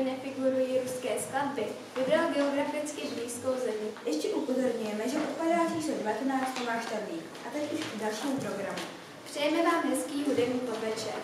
by nefigurují ruské skladby, vybral geograficky blízkou zemi. Ještě upozorňujeme, že upadá číslo 19 Tomáš Tadlík. A teď už k dalšímu programu. Přejeme vám hezký hudební podvečer.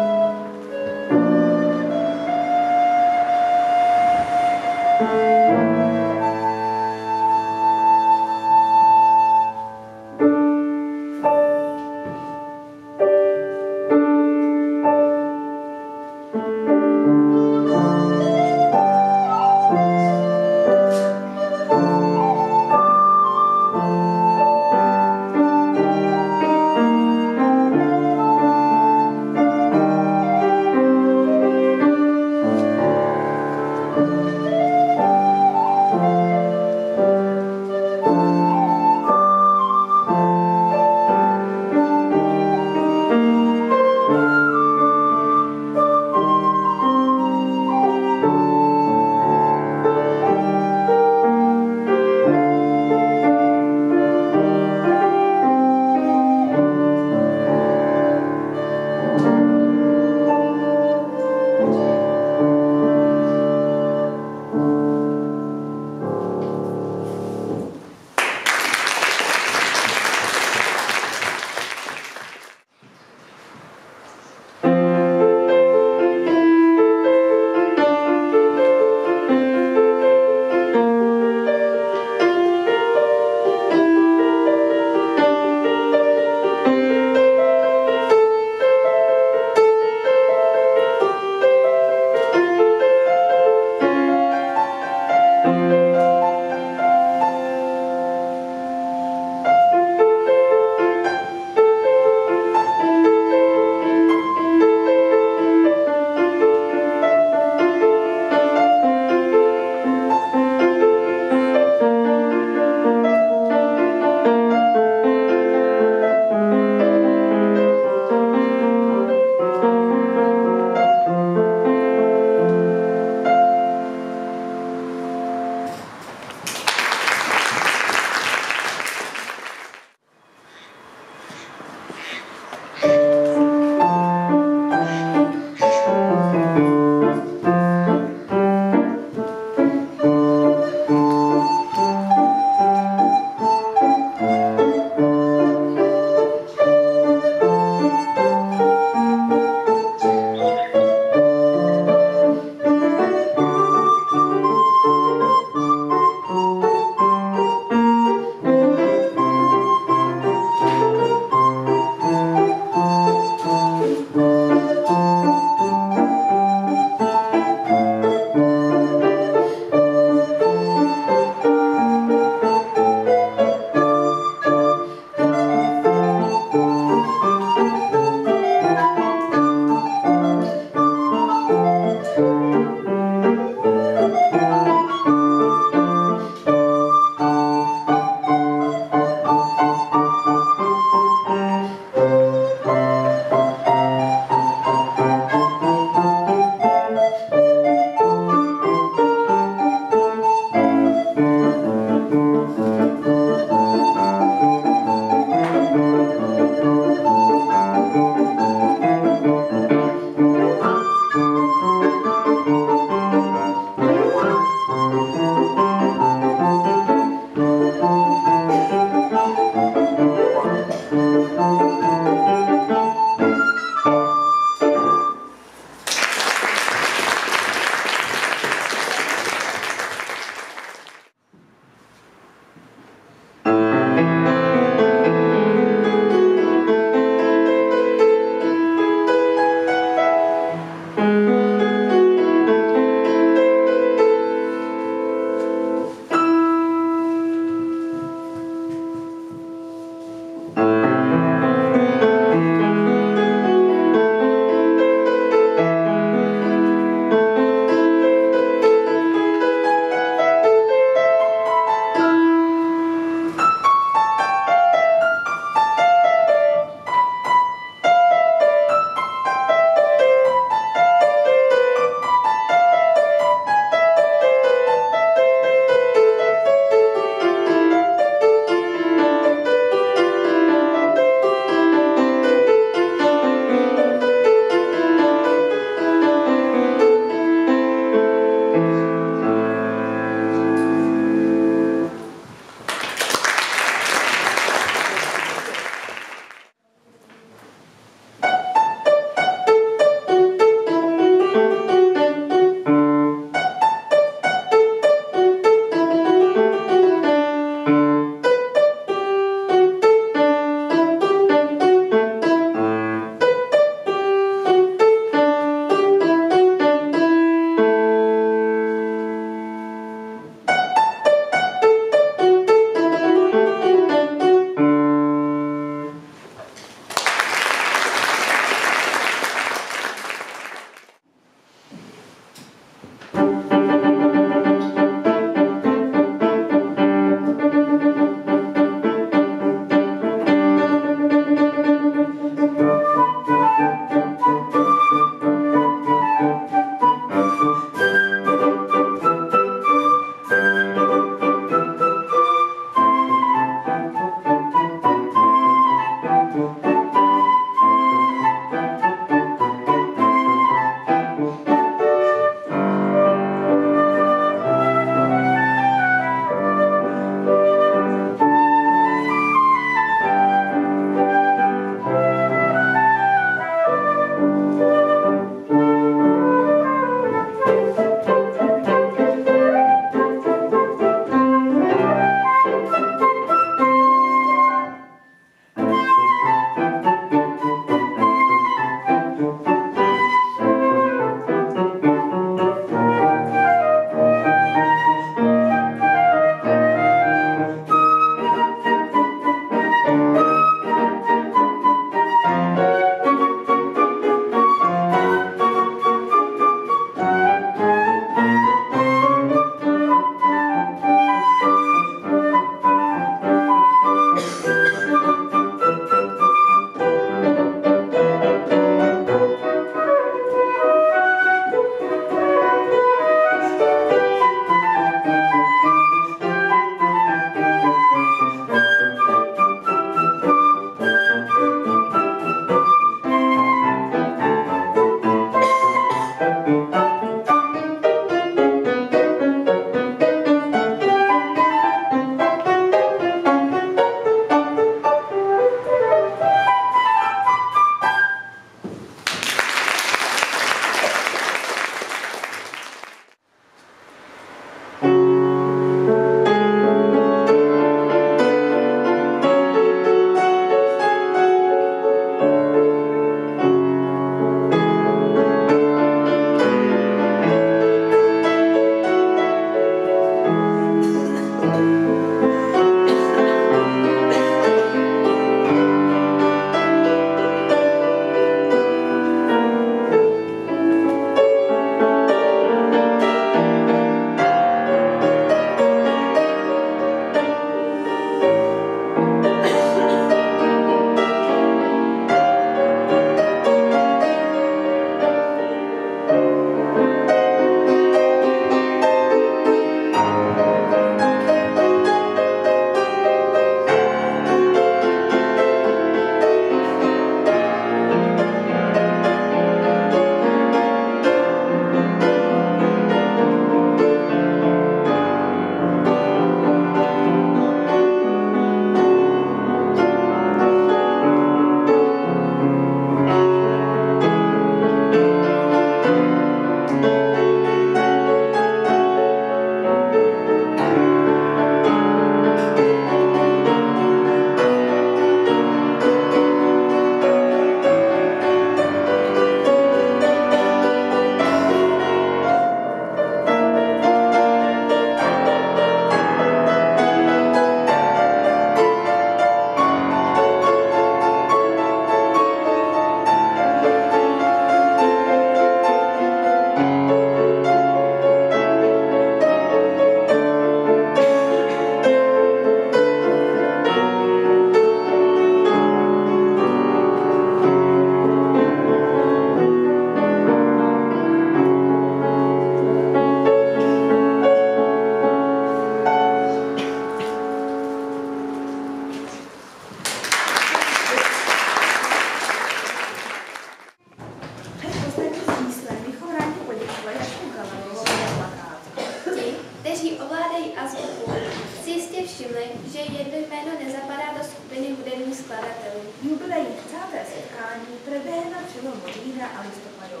Jedno jméno nezapadá do skupiny hudebních skladatelů. Jubilejní 30. setkání proběhne přelom října a listopadu.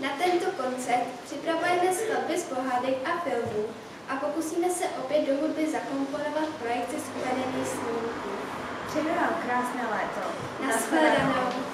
Na tento koncert připravujeme skladby z pohádek a filmů a pokusíme se opět do hudby zakomponovat projekce z uvedených snímků. Přeju vám krásné léto. Naschledanou.